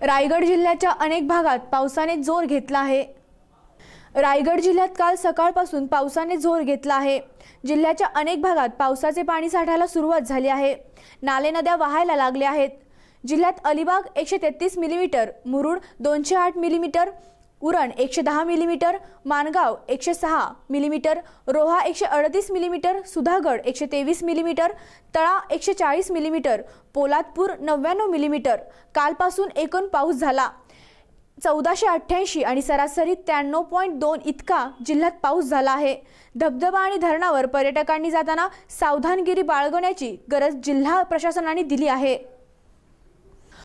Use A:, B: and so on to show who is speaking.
A: रायगड जिल्ह्याच्या अनेक भागात पावसाने जोर घेतला आहे. रायगड जिल्ह्यात काल सकाळपासून पावसाने जोर घेतला आहे. जिल्ह्याच्या अनेक भागात पावसाचे पाणी साठायला सुरुवात झाली आहे. नाले नद्या वाहायला लागल्या आहेत. जिल्ह्यात अलिबाग एकशे तेहतीस मिलीमीटर मुरुड दोनशे आठ मिलीमीटर उरण एकशे दहा मिलीमीटर मानगाव एकशे सहा मिलीमीटर रोहा एकशे अडतीस मिलीमीटर सुधागड एकशे तेवीस मिलीमीटर तळा एकशे चाळीस मिलीमीटर पोलादपूर नव्याण्णव मिलीमीटर. कालपासून एकूण पाऊस झाला. चौदाशे अठ्ठ्याऐंशी आणि सरासरी त्र्याण्णव पॉईंट दोन इतका जिल्ह्यात पाऊस झाला आहे. धबधबा आणि धरणावर पर्यटकांनी जाताना सावधानगिरी बाळगण्याची गरज जिल्हा प्रशासनाने दिली आहे.